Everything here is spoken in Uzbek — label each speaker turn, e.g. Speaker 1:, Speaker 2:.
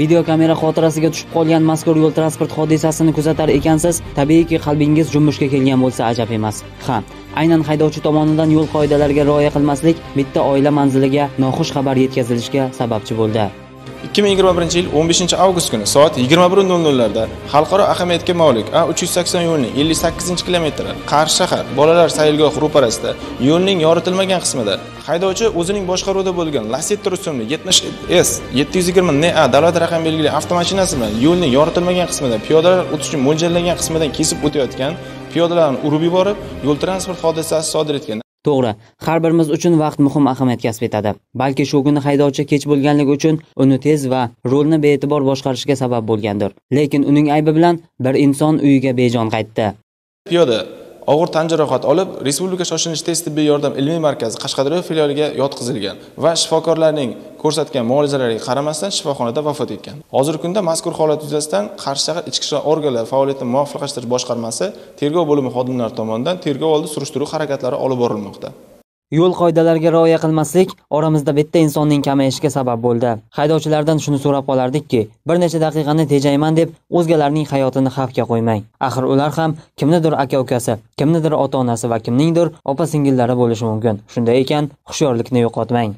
Speaker 1: videokamera xotirasiga tushib qolgan mazkur yo'l transport hodisasini kuzatar ekansiz tabiiyki qalbingiz junbushga kelgan bo'lsa ajab emas. Ha aynan haydovchi tomonidan yo'l qoidalariga rioya qilmaslik bitta oila manziliga noxush xabar yetkazilishiga sababchi bo'ldi.
Speaker 2: 2021 yil 15 avgust kuni soat 21:00 larda xalqaro ahamiyatga molik A380 yo'lining 58-kilometri Qarshi shahar bolalar sayilgoh ro'parasida yo'lning yoritilmagan qismida haydovchi o'zining boshqaruvida bo'lgan Lacetti rusumli 70S 720 NA davlat raqam belgili avtomashinasi bilan yo'lning yoritilmagan qismida piyodalar o'tish uchun mo'ljallangan qismidan kesib o'tayotgan piyodalarni urib yuborib, yo'l transport hodisasi sodir etgan.
Speaker 1: To'g'ri, har birimiz uchun vaqt muhim ahamiyat kasb etadi. Balki shu kuni haydovchi kech bo'lganligi uchun uni tez va rolni bee'tibor boshqarishiga sabab bo'lgandir. Lekin uning aybi bilan bir inson uyiga bejon qaytdi.
Speaker 2: Piyoda og'ir tan jarohat olib respublika shoshilinch tez tibbiy yordam ilmiy markazi qashqadaryo filialiga yotqizilgan va shifokorlarning ko'rsatgan muolajalariga qaramasdan shifoxonada vafot etgan hozirgi kunda mazkur holat yuzasidan qarshi shahar ichki ishlar organlari faoliyatini muvofiqlashtirish boshqarmasi tergov bo'limi xodimlari tomonidan tergov oldi surishtiruv harakatlari olib borilmoqda
Speaker 1: Yo'l qoidalariga rioya qilmaslik oramizda bitta insonning kamayishiga sabab bo'ldi. Haydovchilardan shuni so'rab qolardikki bir necha daqiqani tejayman deb o'zgalarning hayotini xavfga qo'ymang. Axir ular ham kimnidir aka-ukasi, kimnidir ota-onasi va kimningdir opa-singillari bo'lishi mumkin. Shunday ekan, hushyorlikni yo'qotmang.